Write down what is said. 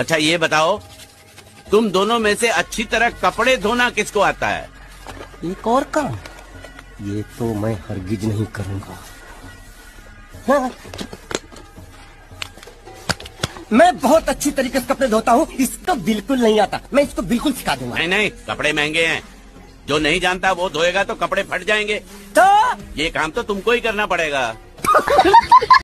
अच्छा ये बताओ तुम दोनों में से अच्छी तरह कपड़े धोना किसको आता है? एक और काम। ये तो मैं हरगिज नहीं करूँगा। हाँ। मैं बहुत अच्छी तरीके से कपड़े धोता हूँ इसको बिल्कुल नहीं आता। मैं इसको बिल्कुल सिखा दूँगा। नहीं नहीं कपड़े महँगे हैं। जो नहीं जानता वो धोएगा तो कपड़े फट जाएँगे। तो? ये काम तो तुमको ही करना पड़ेगा।